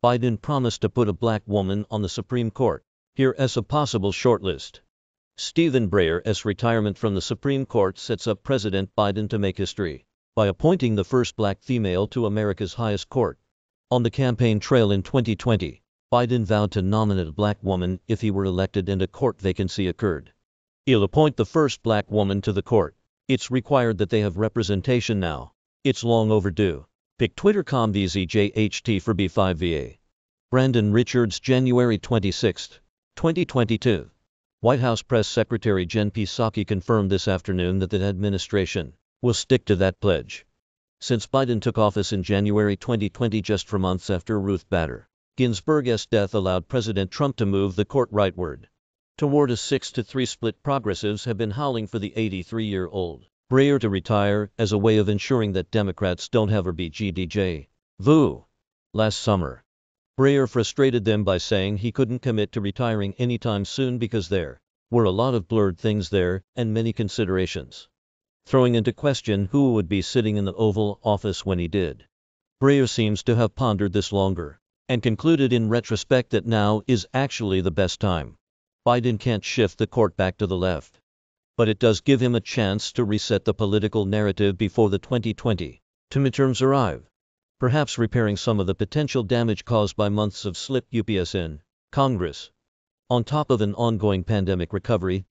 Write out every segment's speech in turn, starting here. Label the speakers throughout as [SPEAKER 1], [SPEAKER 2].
[SPEAKER 1] Biden promised to put a black woman on the Supreme Court. Here as a possible shortlist. Stephen Breyer's retirement from the Supreme Court sets up President Biden to make history by appointing the first black female to America's highest court. On the campaign trail in 2020, Biden vowed to nominate a black woman if he were elected and a court vacancy occurred. He'll appoint the first black woman to the court. It's required that they have representation now. It's long overdue. Pick Twitter.com VZJHT for B5VA. Brandon Richards, January 26, 2022. White House Press Secretary Jen Psaki confirmed this afternoon that the administration will stick to that pledge. Since Biden took office in January 2020, just four months after Ruth Bader Ginsburg's death allowed President Trump to move the court rightward toward a 6 to 3 split. Progressives have been howling for the 83 year old Breyer to retire as a way of ensuring that Democrats don't have her be GDJ. Vu. Last summer, Breyer frustrated them by saying he couldn't commit to retiring anytime soon because there were a lot of blurred things there and many considerations. Throwing into question who would be sitting in the Oval Office when he did. Breyer seems to have pondered this longer and concluded in retrospect that now is actually the best time. Biden can't shift the court back to the left but it does give him a chance to reset the political narrative before the 2020 two midterms arrive, perhaps repairing some of the potential damage caused by months of slip UPS in Congress. On top of an ongoing pandemic recovery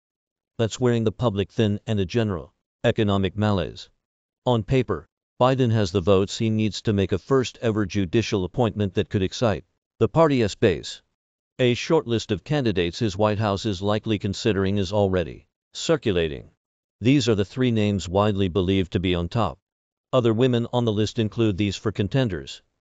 [SPEAKER 1] that's wearing the public thin and a general economic malaise. On paper, Biden has the votes he needs to make a first ever judicial appointment that could excite the party's base. A short list of candidates his White House is likely considering is already circulating. These are the three names widely believed to be on top. Other women on the list include these for contenders